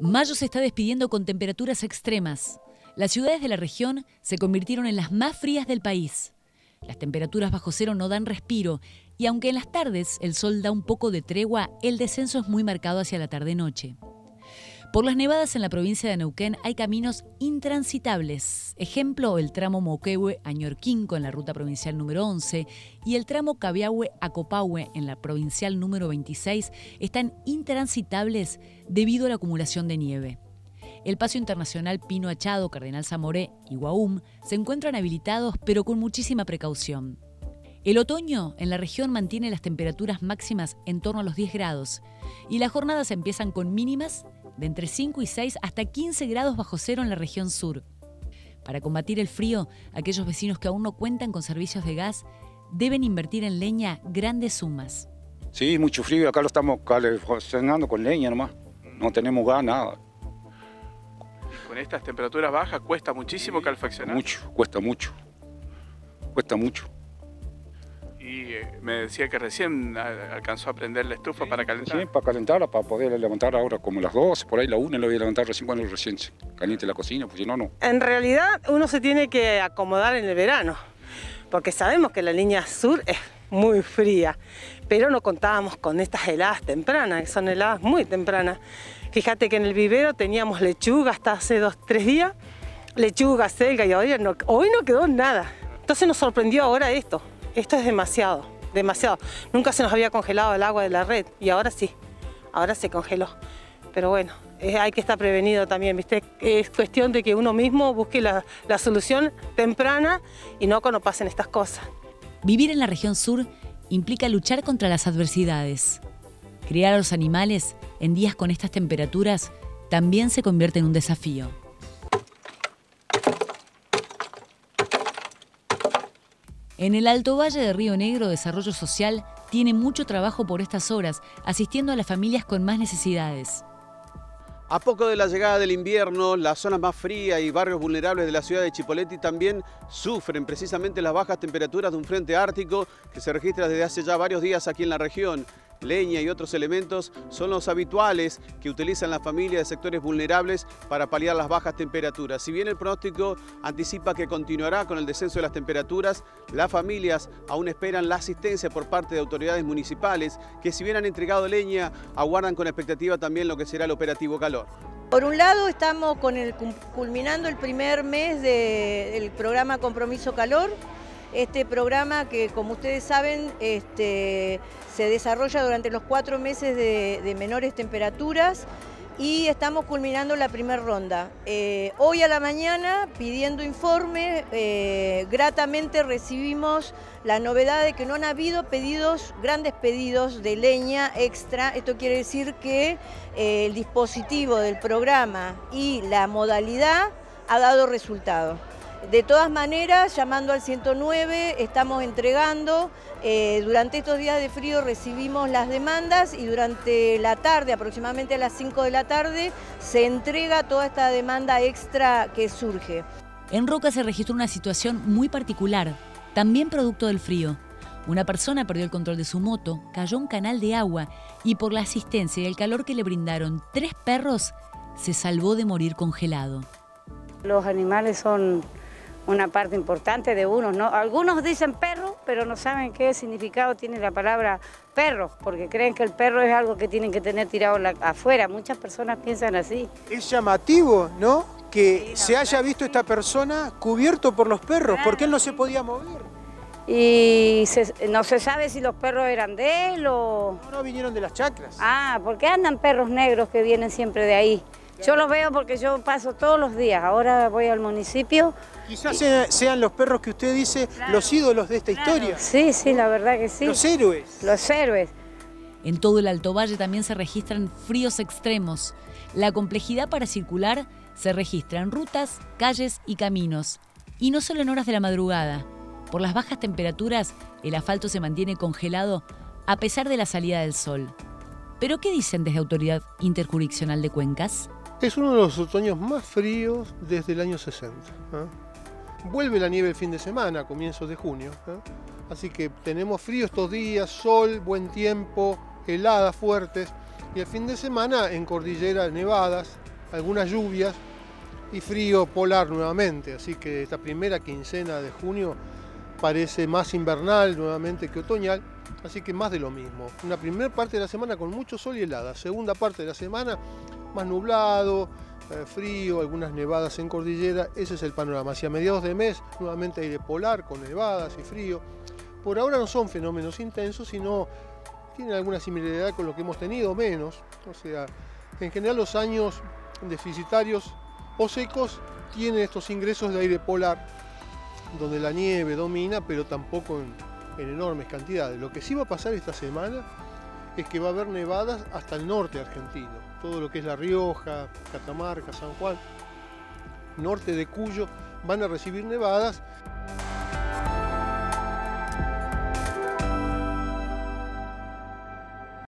Mayo se está despidiendo con temperaturas extremas. Las ciudades de la región se convirtieron en las más frías del país. Las temperaturas bajo cero no dan respiro y aunque en las tardes el sol da un poco de tregua, el descenso es muy marcado hacia la tarde-noche. Por las nevadas en la provincia de Neuquén hay caminos intransitables. Ejemplo, el tramo Moquehue a Ñorquinco en la ruta provincial número 11 y el tramo Cabiahue a en la provincial número 26 están intransitables debido a la acumulación de nieve. El paso internacional Pino Achado, Cardenal Zamoré y Guaum se encuentran habilitados pero con muchísima precaución. El otoño en la región mantiene las temperaturas máximas en torno a los 10 grados y las jornadas empiezan con mínimas de entre 5 y 6 hasta 15 grados bajo cero en la región sur. Para combatir el frío, aquellos vecinos que aún no cuentan con servicios de gas deben invertir en leña grandes sumas. Sí, mucho frío, acá lo estamos calefaccionando con leña nomás, no tenemos gas, nada. Con estas temperaturas bajas cuesta muchísimo calefaccionar. Mucho, cuesta mucho, cuesta mucho. Y eh, me decía que recién alcanzó a prender la estufa para calentar. Sí, para calentarla, para poder levantar ahora como las 12, por ahí la 1 la voy a levantar recién cuando recién se caliente la cocina, pues si no, no. En realidad uno se tiene que acomodar en el verano, porque sabemos que la línea sur es muy fría, pero no contábamos con estas heladas tempranas, que son heladas muy tempranas. Fíjate que en el vivero teníamos lechuga hasta hace dos, tres días, lechuga, selga y hoy no, hoy no quedó nada. Entonces nos sorprendió ahora esto. Esto es demasiado, demasiado. Nunca se nos había congelado el agua de la red y ahora sí, ahora se congeló. Pero bueno, hay que estar prevenido también, ¿viste? Es cuestión de que uno mismo busque la, la solución temprana y no cuando pasen estas cosas. Vivir en la región sur implica luchar contra las adversidades. Criar a los animales en días con estas temperaturas también se convierte en un desafío. En el Alto Valle de Río Negro, Desarrollo Social tiene mucho trabajo por estas horas, asistiendo a las familias con más necesidades. A poco de la llegada del invierno, las zonas más frías y barrios vulnerables de la ciudad de Chipoleti también sufren precisamente las bajas temperaturas de un frente ártico que se registra desde hace ya varios días aquí en la región leña y otros elementos son los habituales que utilizan las familias de sectores vulnerables para paliar las bajas temperaturas. Si bien el pronóstico anticipa que continuará con el descenso de las temperaturas, las familias aún esperan la asistencia por parte de autoridades municipales que si bien han entregado leña, aguardan con expectativa también lo que será el operativo calor. Por un lado estamos culminando el primer mes del programa Compromiso Calor, este programa que, como ustedes saben, este, se desarrolla durante los cuatro meses de, menores temperaturas y estamos culminando la primera ronda. Eh, hoy a la mañana, pidiendo informe, eh, gratamente recibimos la novedad de que no han habido pedidos, grandes pedidos de leña extra. Esto quiere decir que eh, el dispositivo del programa y la modalidad ha dado resultado. De todas maneras, llamando al 109, estamos entregando. Eh, durante estos días de frío recibimos las demandas y durante la tarde, aproximadamente a las 5 de la tarde, se entrega toda esta demanda extra que surge. En Roca se registró una situación muy particular, también producto del frío. Una persona perdió el control de su moto, cayó a un canal de agua y por la asistencia y el calor que le brindaron tres perros, se salvó de morir congelado. Los animales son una parte importante de unos, ¿no? Algunos dicen perro, pero no saben qué significado tiene la palabra perro, porque creen que el perro es algo que tienen que tener tirado afuera. Muchas personas piensan así. Es llamativo, ¿no? Que se haya visto esta persona cubierto por los perros, porque él no se podía mover. Y no se sabe si los perros eran de él o... No, no, vinieron de las chacras. Ah, porque andan perros negros que vienen siempre de ahí. Yo los veo porque yo paso todos los días. Ahora voy al municipio. Quizás sean los perros que usted dice los ídolos de esta historia. Sí, sí, la verdad que sí. Los héroes. Los héroes. En todo el Alto Valle también se registran fríos extremos. La complejidad para circular se registra en rutas, calles y caminos. Y no solo en horas de la madrugada. Por las bajas temperaturas, el asfalto se mantiene congelado a pesar de la salida del sol. ¿Pero qué dicen desde Autoridad Interjurisdiccional de Cuencas? Es uno de los otoños más fríos desde el año 60. ¿ah? Vuelve la nieve el fin de semana, a comienzos de junio. ¿ah? Así que tenemos frío estos días, sol, buen tiempo, heladas fuertes. Y el fin de semana en cordillera nevadas, algunas lluvias y frío polar nuevamente, así que esta primera quincena de junio parece más invernal nuevamente que otoñal, así que más de lo mismo. Una primera parte de la semana con mucho sol y helada, segunda parte de la semana más nublado, eh, frío, algunas nevadas en cordillera, ese es el panorama. Hacia mediados de mes nuevamente aire polar con nevadas y frío. Por ahora no son fenómenos intensos, sino tienen alguna similaridad con lo que hemos tenido, menos. O sea, en general los años deficitarios o secos tienen estos ingresos de aire polar, donde la nieve domina, pero tampoco en, en enormes cantidades. Lo que sí va a pasar esta semana es que va a haber nevadas hasta el norte argentino, todo lo que es La Rioja, Catamarca, San Juan, norte de Cuyo, van a recibir nevadas